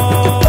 Oh.